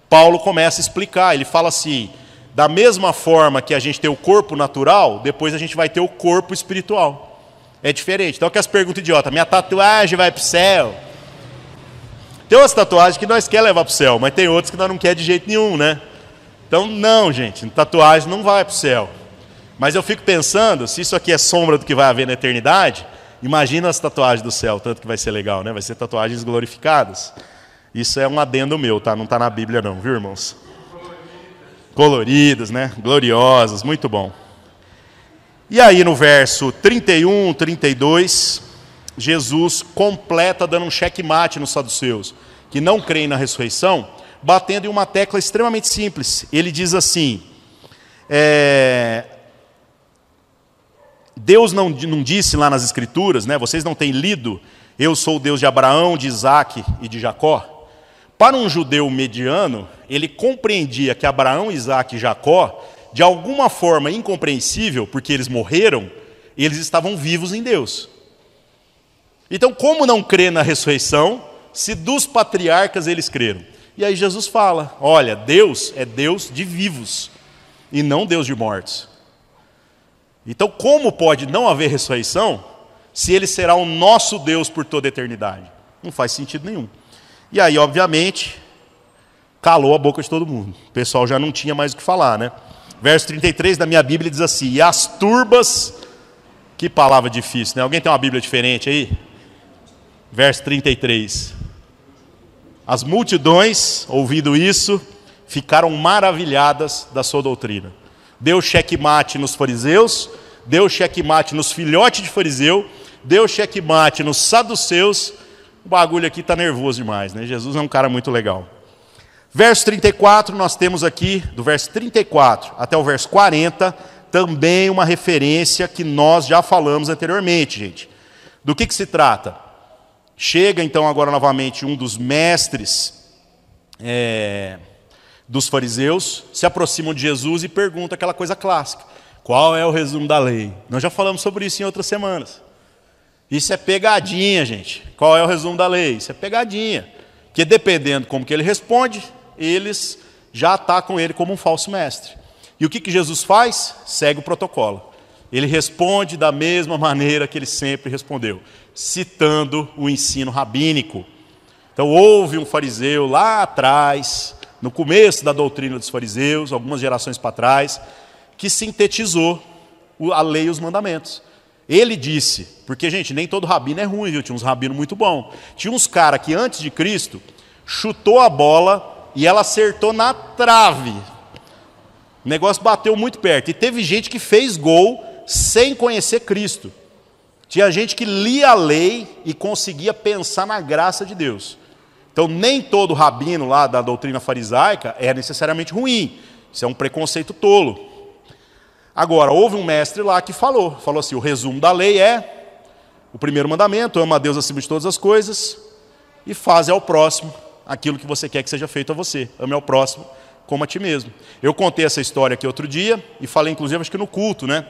Paulo começa a explicar, ele fala assim: da mesma forma que a gente tem o corpo natural, depois a gente vai ter o corpo espiritual. É diferente. Então, aquelas perguntas idiotas. Minha tatuagem vai para o céu. Tem umas tatuagens que nós quer levar para o céu, mas tem outras que nós não quer de jeito nenhum, né? Então, não, gente, tatuagem não vai para o céu. Mas eu fico pensando, se isso aqui é sombra do que vai haver na eternidade, imagina as tatuagens do céu, tanto que vai ser legal, né? Vai ser tatuagens glorificadas. Isso é um adendo meu, tá? Não está na Bíblia não, viu, irmãos? Coloridas, né? Gloriosas, muito bom. E aí no verso 31, 32, Jesus completa dando um checkmate nos saduceus, que não creem na ressurreição, batendo em uma tecla extremamente simples. Ele diz assim: é, Deus não, não disse lá nas Escrituras, né, vocês não têm lido, eu sou o Deus de Abraão, de Isaac e de Jacó. Para um judeu mediano, ele compreendia que Abraão, Isaac e Jacó de alguma forma incompreensível, porque eles morreram, eles estavam vivos em Deus. Então, como não crer na ressurreição, se dos patriarcas eles creram? E aí Jesus fala: olha, Deus é Deus de vivos e não Deus de mortos. Então, como pode não haver ressurreição se ele será o nosso Deus por toda a eternidade? Não faz sentido nenhum. E aí, obviamente, calou a boca de todo mundo. O pessoal já não tinha mais o que falar, né? Verso 33 da minha Bíblia diz assim: E as turbas, que palavra difícil, né? Alguém tem uma Bíblia diferente aí? Verso 33. As multidões, ouvindo isso, ficaram maravilhadas da sua doutrina. Deu checkmate nos fariseus, deu checkmate nos filhotes de fariseu, deu checkmate nos saduceus. O bagulho aqui está nervoso demais, né? Jesus é um cara muito legal. Verso 34, nós temos aqui, do verso 34 até o verso 40, também uma referência que nós já falamos anteriormente, gente. Do que, que se trata? Chega então agora novamente um dos mestres é, dos fariseus, se aproximam de Jesus e pergunta aquela coisa clássica: qual é o resumo da lei? Nós já falamos sobre isso em outras semanas. Isso é pegadinha, gente. Qual é o resumo da lei? Isso é pegadinha. Que dependendo como que ele responde, eles já atacam ele como um falso mestre. E o que, que Jesus faz? Segue o protocolo. Ele responde da mesma maneira que ele sempre respondeu, citando o ensino rabínico. Então, houve um fariseu lá atrás, no começo da doutrina dos fariseus, algumas gerações para trás, que sintetizou a lei e os mandamentos. Ele disse, porque, gente, nem todo rabino é ruim, viu? Tinha uns rabinos muito bons. Tinha uns caras que antes de Cristo chutou a bola e ela acertou na trave. O negócio bateu muito perto. E teve gente que fez gol sem conhecer Cristo. Tinha gente que lia a lei e conseguia pensar na graça de Deus. Então, nem todo rabino lá da doutrina farisaica é necessariamente ruim. Isso é um preconceito tolo. Agora, houve um mestre lá que falou: falou assim, o resumo da lei é o primeiro mandamento, ama a Deus acima de todas as coisas e faz ao próximo aquilo que você quer que seja feito a você. Ame ao próximo como a ti mesmo. Eu contei essa história aqui outro dia e falei, inclusive, acho que no culto, né?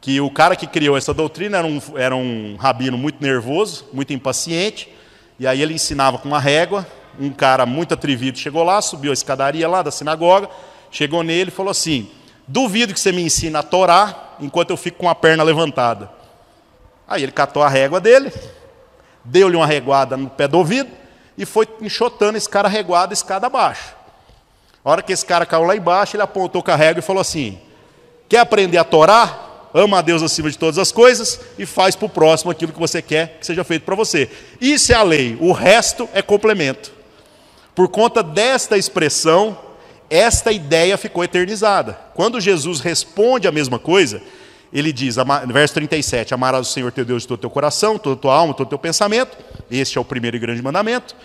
Que o cara que criou essa doutrina era um, era um rabino muito nervoso, muito impaciente, e aí ele ensinava com uma régua. Um cara muito atrevido chegou lá, subiu a escadaria lá da sinagoga, chegou nele e falou assim: Duvido que você me ensine a torar enquanto eu fico com a perna levantada. Aí ele catou a régua dele, deu-lhe uma reguada no pé do ouvido, e foi enxotando esse cara reguado escada abaixo. A hora que esse cara caiu lá embaixo, ele apontou com a régua e falou assim: Quer aprender a torar? Ama a Deus acima de todas as coisas e faz para o próximo aquilo que você quer que seja feito para você. Isso é a lei, o resto é complemento. Por conta desta expressão, esta ideia ficou eternizada. Quando Jesus responde a mesma coisa, ele diz, verso 37, amarás o Senhor teu Deus de todo o teu coração, toda a tua alma, todo o teu pensamento. Este é o primeiro e grande mandamento.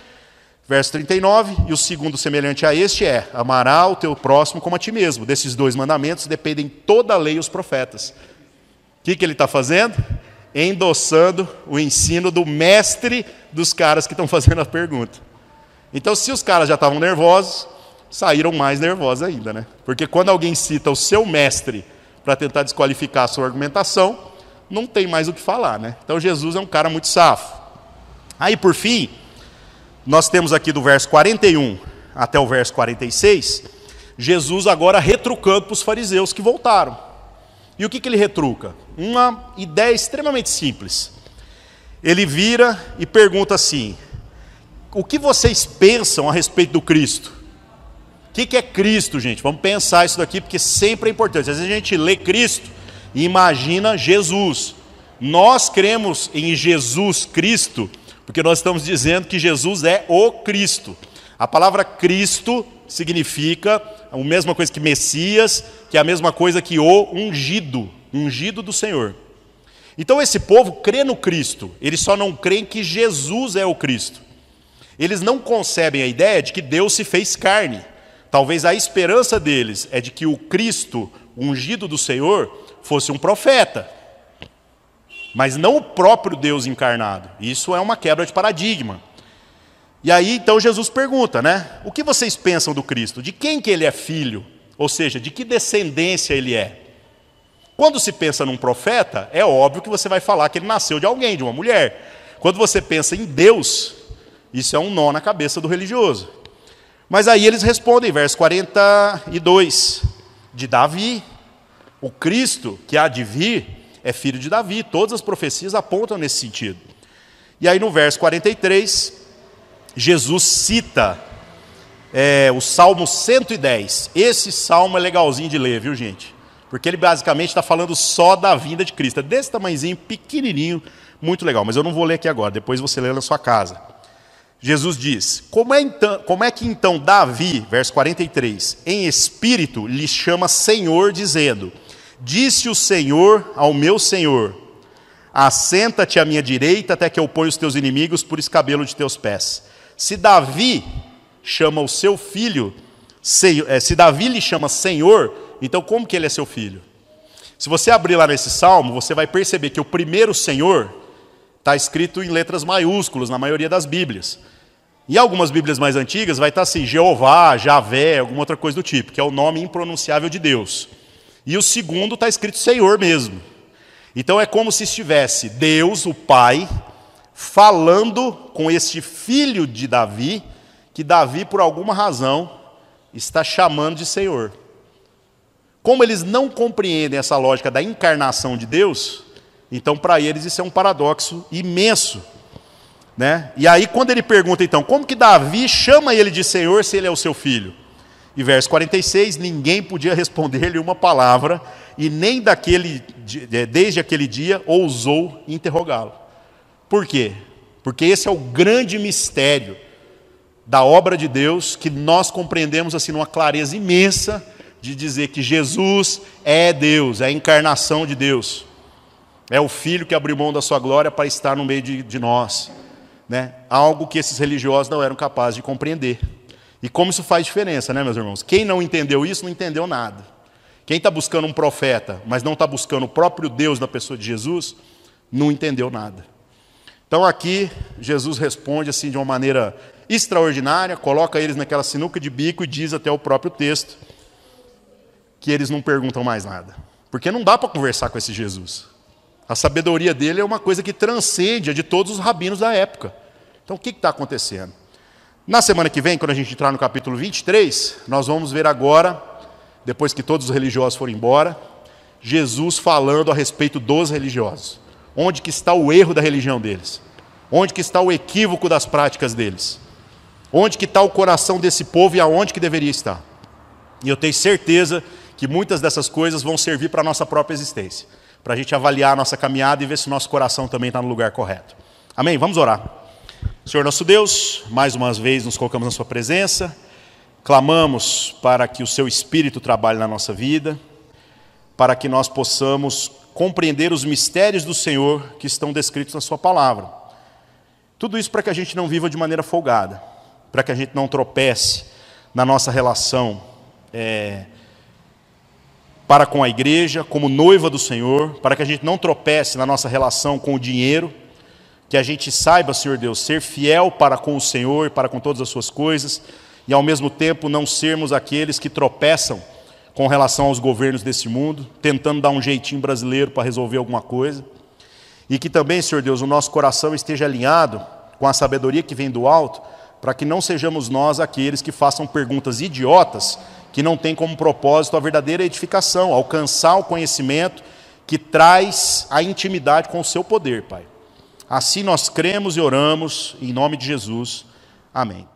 Verso 39, e o segundo semelhante a este é: amará o teu próximo como a ti mesmo. Desses dois mandamentos dependem toda a lei e os profetas. Que, que ele está fazendo? Endossando o ensino do mestre dos caras que estão fazendo a pergunta. Então, se os caras já estavam nervosos, saíram mais nervosos ainda, né? Porque quando alguém cita o seu mestre para tentar desqualificar a sua argumentação, não tem mais o que falar, né? Então Jesus é um cara muito safo. Aí, por fim, nós temos aqui do verso 41 até o verso 46, Jesus agora retrucando para os fariseus que voltaram. E o que, que ele retruca? Uma ideia extremamente simples. Ele vira e pergunta assim: O que vocês pensam a respeito do Cristo? que, que é Cristo, gente? Vamos pensar isso daqui, porque sempre é importante. Às vezes a gente lê Cristo e imagina Jesus. Nós cremos em Jesus Cristo, porque nós estamos dizendo que Jesus é o Cristo. A palavra Cristo significa a mesma coisa que Messias, que é a mesma coisa que o ungido, ungido do Senhor. Então esse povo crê no Cristo, eles só não creem que Jesus é o Cristo. Eles não concebem a ideia de que Deus se fez carne. Talvez a esperança deles é de que o Cristo, ungido do Senhor, fosse um profeta, mas não o próprio Deus encarnado. Isso é uma quebra de paradigma. E aí então Jesus pergunta, né? O que vocês pensam do Cristo? De quem que ele é filho? Ou seja, de que descendência ele é? Quando se pensa num profeta, é óbvio que você vai falar que ele nasceu de alguém, de uma mulher. Quando você pensa em Deus, isso é um nó na cabeça do religioso. Mas aí eles respondem, verso 42, de Davi. O Cristo que há de vir é filho de Davi. Todas as profecias apontam nesse sentido. E aí no verso 43, Jesus cita é, o Salmo 110. Esse salmo é legalzinho de ler, viu, gente? Porque ele basicamente está falando só da vinda de Cristo. É desse tamanhozinho, pequenininho, muito legal. Mas eu não vou ler aqui agora, depois você lê na sua casa. Jesus diz: como é, então, como é que então Davi, verso 43, em espírito lhe chama Senhor, dizendo: Disse o Senhor ao meu Senhor: Assenta-te à minha direita até que eu ponha os teus inimigos por escabelo de teus pés. Se Davi chama o seu filho, eh, se Davi lhe chama Senhor, então como que ele é seu filho? Se você abrir lá nesse salmo, você vai perceber que o primeiro Senhor está escrito em letras maiúsculas na maioria das Bíblias. Em algumas Bíblias mais antigas vai estar assim, Jeová, Javé, alguma outra coisa do tipo, que é o nome impronunciável de Deus. E o segundo está escrito Senhor mesmo. Então é como se estivesse Deus, o Pai, falando com este filho de Davi, que Davi, por alguma razão, está chamando de Senhor. Como eles não compreendem essa lógica da encarnação de Deus, então para eles isso é um paradoxo imenso. Né? E aí, quando ele pergunta, então, como que Davi chama ele de Senhor se ele é o seu filho? E verso 46, ninguém podia responder-lhe uma palavra, e nem daquele, desde aquele dia ousou interrogá-lo. Por quê? Porque esse é o grande mistério da obra de Deus que nós compreendemos assim numa clareza imensa de dizer que Jesus é Deus, é a encarnação de Deus. É o Filho que abriu mão da sua glória para estar no meio de, de nós. Né? Algo que esses religiosos não eram capazes de compreender. E como isso faz diferença, né, meus irmãos? Quem não entendeu isso não entendeu nada. Quem está buscando um profeta, mas não está buscando o próprio Deus na pessoa de Jesus, não entendeu nada. Então aqui Jesus responde assim de uma maneira extraordinária, coloca eles naquela sinuca de bico e diz até o próprio texto que eles não perguntam mais nada. Porque não dá para conversar com esse Jesus. A sabedoria dele é uma coisa que transcende a de todos os rabinos da época. Então o que está acontecendo? Na semana que vem, quando a gente entrar no capítulo 23, nós vamos ver agora, depois que todos os religiosos forem embora, Jesus falando a respeito dos religiosos. Onde que está o erro da religião deles? Onde que está o equívoco das práticas deles? Onde que está o coração desse povo e aonde que deveria estar? E eu tenho certeza que muitas dessas coisas vão servir para a nossa própria existência, para a gente avaliar a nossa caminhada e ver se o nosso coração também está no lugar correto. Amém? Vamos orar. Senhor nosso Deus, mais uma vez nos colocamos na Sua presença, clamamos para que o Seu Espírito trabalhe na nossa vida, para que nós possamos compreender os mistérios do Senhor que estão descritos na Sua palavra. Tudo isso para que a gente não viva de maneira folgada, para que a gente não tropece na nossa relação é, para com a igreja, como noiva do Senhor, para que a gente não tropece na nossa relação com o dinheiro, que a gente saiba, Senhor Deus, ser fiel para com o Senhor para com todas as suas coisas, e ao mesmo tempo não sermos aqueles que tropeçam com relação aos governos desse mundo, tentando dar um jeitinho brasileiro para resolver alguma coisa. E que também, Senhor Deus, o nosso coração esteja alinhado com a sabedoria que vem do alto, para que não sejamos nós aqueles que façam perguntas idiotas que não têm como propósito a verdadeira edificação, alcançar o conhecimento que traz a intimidade com o seu poder, Pai. Assim nós cremos e oramos, em nome de Jesus. Amém.